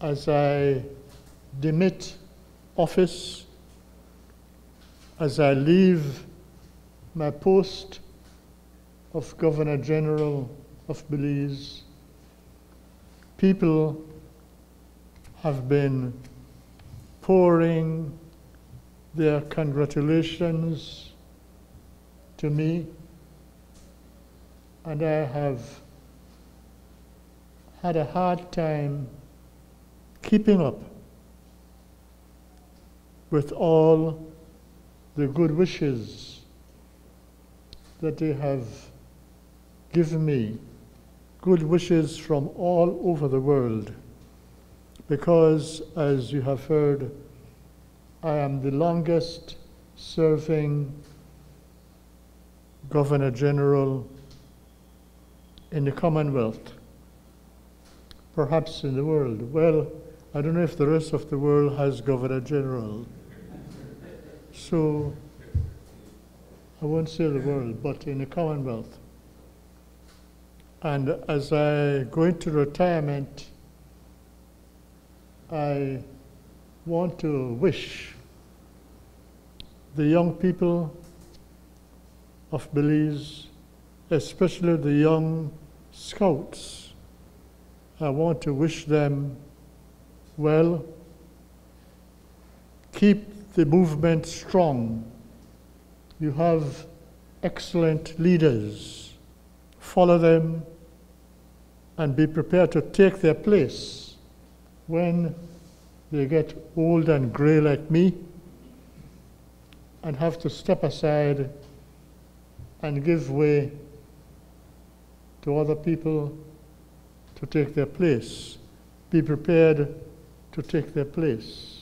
as I demit office, as I leave my post of Governor General of Belize, people have been pouring their congratulations to me, and I have had a hard time keeping up with all the good wishes that they have given me, good wishes from all over the world, because, as you have heard, I am the longest serving Governor General in the Commonwealth, perhaps in the world. Well, I don't know if the rest of the world has Governor General. So I won't say the world, but in the Commonwealth. And as I go into retirement, I want to wish the young people of Belize, especially the young scouts, I want to wish them well, keep the movement strong. You have excellent leaders. Follow them and be prepared to take their place when they get old and gray like me and have to step aside and give way to other people to take their place. Be prepared to take their place.